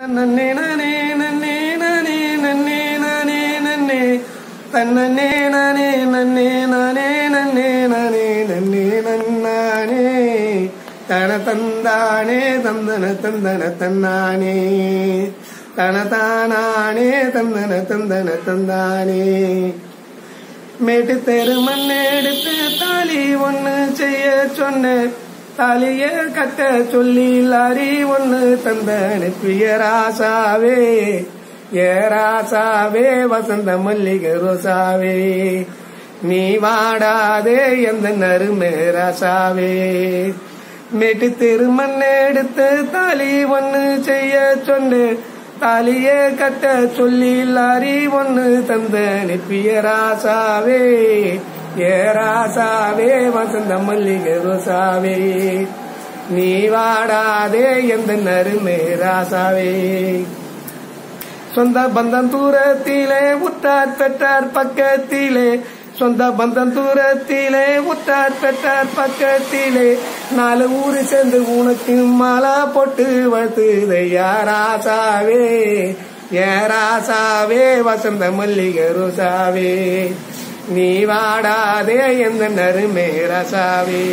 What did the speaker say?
நன்னே நானே நன்னே நானே நன்னே நானே நன்னே தன்னே நானே நன்னே நானே நன்னே நானே நன்னே நன்னானே தன தந்தானே தந்தன தந்தன தன்னானே தன தானானே தந்தன தந்தன தந்தானே மேட்டு தெரு மண்ணெடுத்து தாலி ஒண்ணு செய்ய சொன்ன தலைய கட்ட சொல்லி லாரி ஒண்ணு தந்த அனுப்பிய ராசாவே ஏ ராசாவே வசந்த மல்லிகை ரோசாவே. நீ வாடாதே எந்த நறுமே ராசாவே. மேட்டு தெரு மண்ணெடுத்து தாலி ஒண்ணு செய்ய சொன்ன தாலிய கட்ட சொல்லி லாரி ஒண்ணு தந்த அனுப்பிய ராசாவே ஏ ராசாவே வசந்த மல்லிகை ரோசாவே நீ வாடாதே எந்த நறுமே ராசாவே. சொந்த பந்தம் தூரத்திலே உற்றார் பெற்றார் பக்கத்திலே. சொந்த பந்தம் தூரத்திலே உற்றார் பெற்றார் பக்கத்திலே. நாலு ஊரு சேர்ந்து உனக்கு மாலா போட்டு வளர்த்துது யாராசாவே ஏராசாவே வசந்த மல்லிகை ரோசாவே நீ வாடாதே எந்த நறுமே ரசாவே